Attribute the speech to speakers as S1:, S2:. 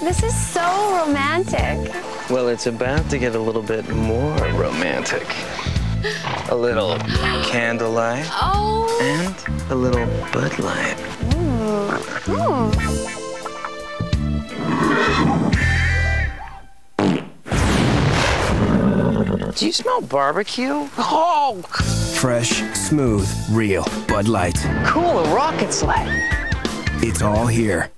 S1: This is so romantic.
S2: Well, it's about to get a little bit more romantic. A little candlelight
S1: Oh.
S2: and a little Bud Light. Hmm. Do you smell barbecue? Oh,
S3: Fresh, smooth, real Bud Light.
S2: cool, a rocket sled.
S3: It's all here.